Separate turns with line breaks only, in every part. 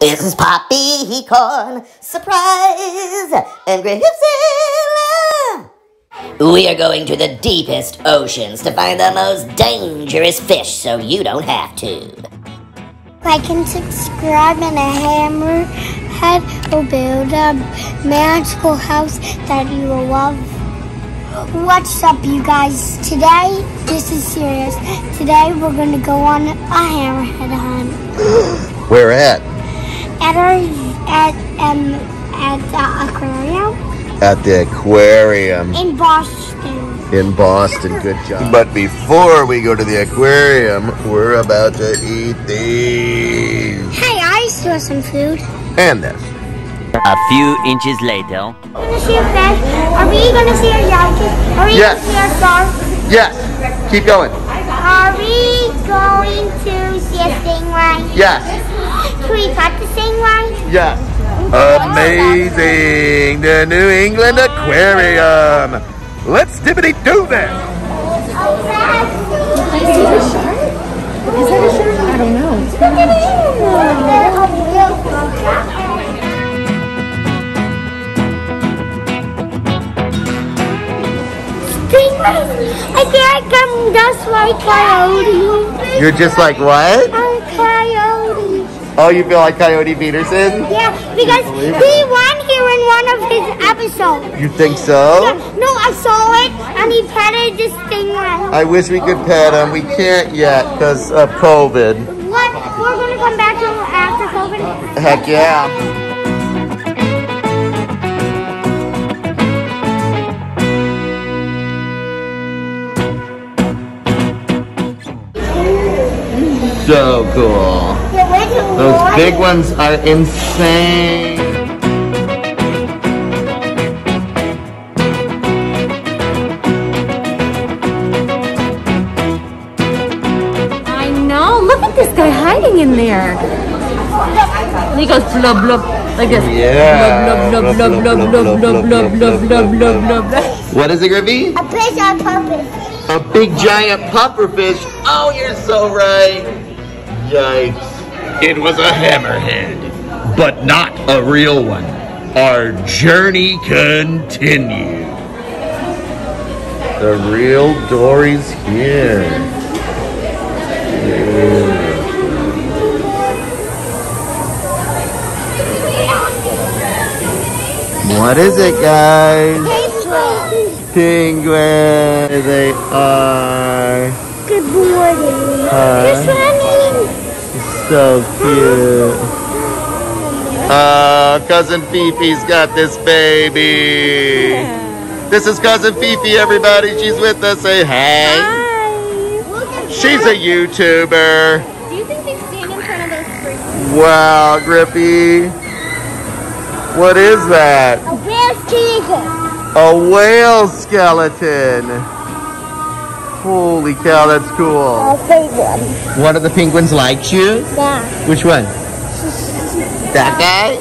This is Poppy Corn Surprise and Grisilla. We are going to the deepest oceans to find the most dangerous fish so you don't have to.
Like and subscribe and a hammerhead will build a magical house that you will love. What's up, you guys? Today, this is serious. Today, we're going to go on a hammerhead hunt.
Where at?
At at um at the aquarium
At the aquarium
in Boston.
in Boston. Good job. But before we go to the aquarium, we're about to eat these.
Hey, I saw some food.
And this.
A few inches later.
Are we Gonna see a fish? Are we gonna see a jellyfish? Are we
Yes.
gonna see a star?
Yes. Keep going.
Are we going to see a stingray?
Yes
we practicing right?
Yeah. Amazing! The New England Aquarium! Let's dippity do this!
Is that a shark? I don't know. Look! I feel like I'm just like Coyote.
You're just like what?
Oh, I'm Coyote.
Oh, you feel like Coyote Peterson?
Yeah, because he won here in one of his episodes.
You think so? Yeah.
No, I saw it and he petted the stingray.
I wish we could pet him. We can't yet because of COVID.
What? We're gonna come back to him after COVID.
Heck yeah. So cool.
Yeah, where's the
Those big ones are insane.
I know. Look at this guy hiding in there. And he goes blub blub like this.
Yeah.
Blub blub blub blub blub blub blub blub blub blub blub.
What is it, Griffey?
A fish on purpose.
A big giant pufferfish. Oh, you're so right. Yikes.
It was a hammerhead, but not a real one. Our journey continues.
The real Dory's here. What is it, guys? Penguin. They are.
Good morning.
Hi.
Fish running.
So cute. Uh, cousin Fifi's got this baby. This is cousin Fifi, everybody. She's with us. Say hey. She's a YouTuber.
Do you think they stand in front of those springs?
Wow, Griffey. What is that?
A whale's chicken.
A whale skeleton. Holy cow, that's cool.
A penguin.
One of the penguins likes you?
Yeah.
Which one? That guy?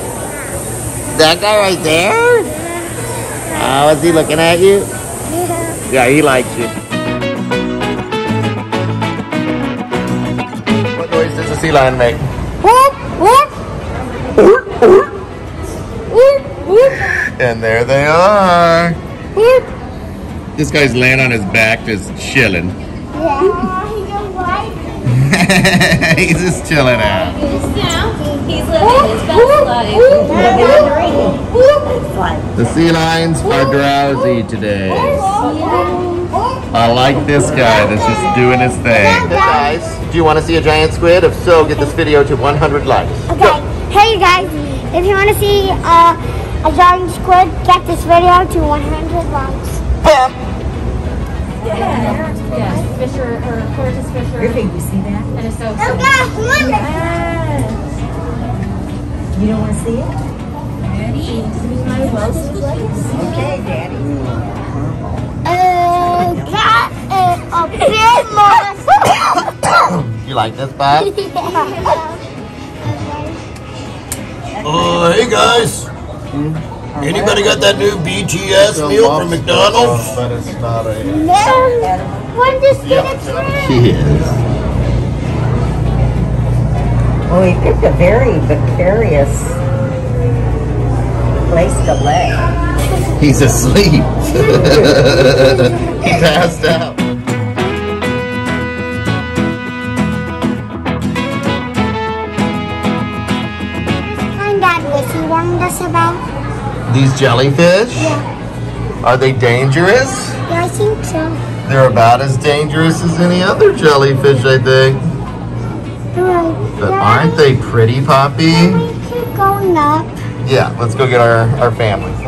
That guy right there? Oh, is he looking at you? Yeah, he likes you. What noise does the sea lion make?
Whoop, whoop, whoop, whoop,
And there they are.
Whoop.
This guy's laying on his back, just chilling.
Yeah. You know what?
He's just chilling out.
He's living his best life.
The sea lions are drowsy today. I like this guy that's just doing his thing. Hey guys, do you want to see a giant squid? If so, get this video to 100 likes.
Okay, hey guys, if you want to see uh, a giant squid, get this video to 100 likes.
Yeah, Yes, Fisher or Curtis Fisher.
Griffin, you see that?
And it's so.
Okay, one.
You don't want to see it? Okay, Daddy.
Uh, got uh, a big monster.
You like this, Bob?
Oh, hey guys. Anybody got that new BTS meal from McDonald's?
But it's not a...
When just get a trim.
He is.
Well, we picked a very precarious place to lay.
He's asleep. he passed out.
Find out what he warned us about.
These jellyfish? Yeah. Are they dangerous?
Yeah, I think so.
They're about as dangerous as any other jellyfish, I think.
Right.
But aren't they pretty, Poppy?
We keep going up.
Yeah, let's go get our, our family.
These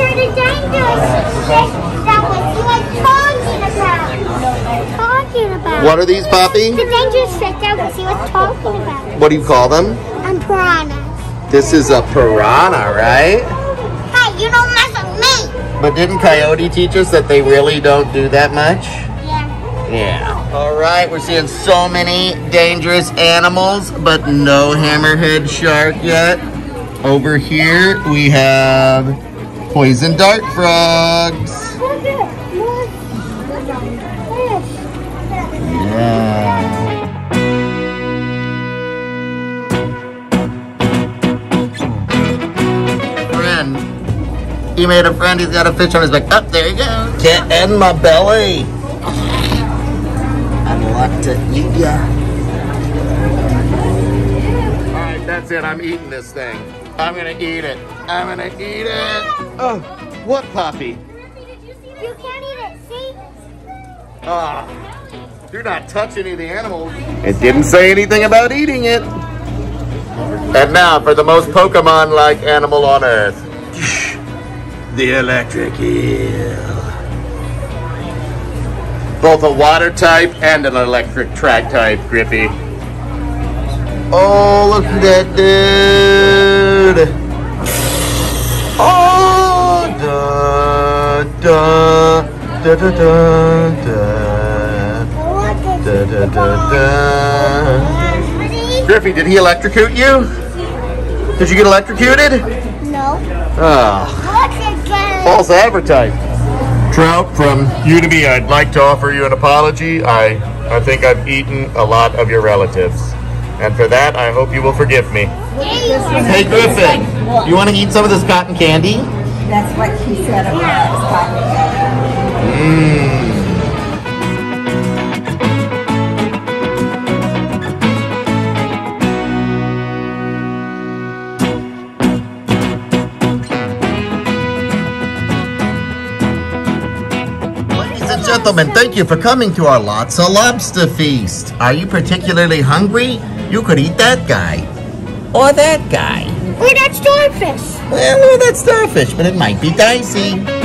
are the dangerous fish that was you were talking about. Talking about.
What are these, Poppy?
The dangerous fish that was you was talking about.
What do you call them?
And piranhas.
This is a piranha, right?
Hey, you don't mess with me.
But didn't Coyote teach us that they really don't do that much?
Yeah.
Yeah. All right, we're seeing so many dangerous animals, but no hammerhead shark yet. Over here, we have poison dart frogs.
Look at more.
Yeah. Friend. He made a friend, he's got a fish on his back. Up there you go. Get in my belly. I'd like to eat ya. Alright, that's it. I'm eating this thing. I'm gonna eat it. I'm gonna eat it. Oh, what, Poppy?
You can't eat it, see?
Ah, do not touch any of the animals. It didn't say anything about eating it. And now for the most Pokemon-like animal on Earth. The electric eel. Both a water type and an electric track type, Griffey. Oh, look at that dude. Oh, da, da, da, da, da, da. Da, da, da, da. Griffey, did he electrocute you? Did you get electrocuted?
No.
Oh,
Look again.
false advertising. Trout, from you to me, I'd like to offer you an apology. I, I think I've eaten a lot of your relatives. And for that, I hope you will forgive me. Hey, Griffin, you want to eat some of this cotton candy?
That's what he said about us talking.
Mmm. Gentlemen, thank you for coming to our Lots of Lobster Feast. Are you particularly hungry? You could eat that guy. Or that guy.
Or that starfish.
Well, no, that's starfish, but it might be dicey.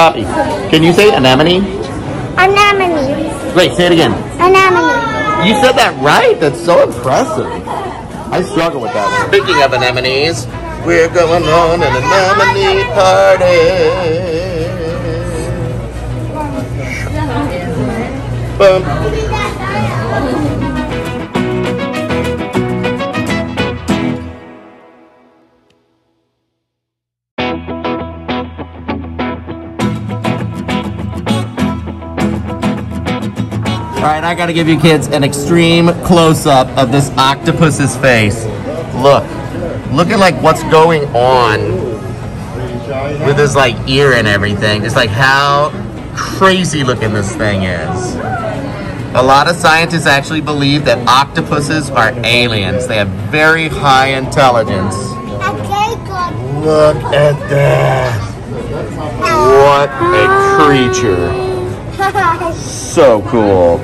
Bobby, can you say anemone?
Anemone.
Wait, say it again.
Anemone.
You said that right. That's so impressive. I struggle with that one. Speaking of anemones, we're going on an anemone party. Bum. Right, I gotta give you kids an extreme close-up of this octopus's face. Look, look at like what's going on with his like ear and everything. Just like how crazy looking this thing is. A lot of scientists actually believe that octopuses are aliens. They have very high intelligence. Look at that. What a creature. So cool.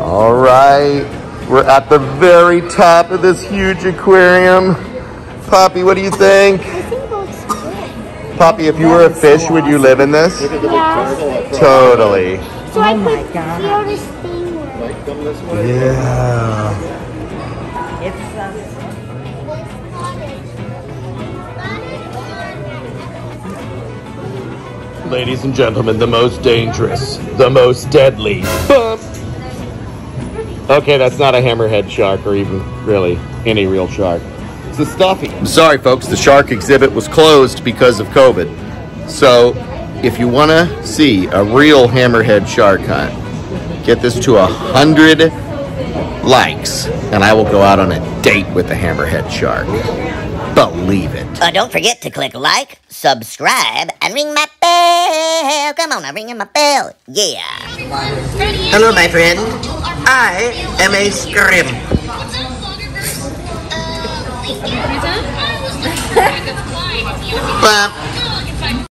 All right, we're at the very top of this huge aquarium. Poppy, what do you think? Poppy, if you were a fish, would you live in this?
Yeah.
Totally.
So I
Oh my
could
God.
feel this thing.
Yeah.
It's uh,
ladies and gentlemen, the most dangerous, the most deadly. Okay, that's not a hammerhead shark or even really any real shark. It's a stuffy. I'm sorry, folks, the shark exhibit was closed because of COVID. So, if you want to see a real hammerhead shark hunt, get this to a hundred likes, and I will go out on a date with the hammerhead shark. Believe it.
Uh, don't forget to click like, subscribe, and ring my bell. Come on, I'm ringing my bell. Yeah.
Hello, my friend. I am a scrimp. Bump.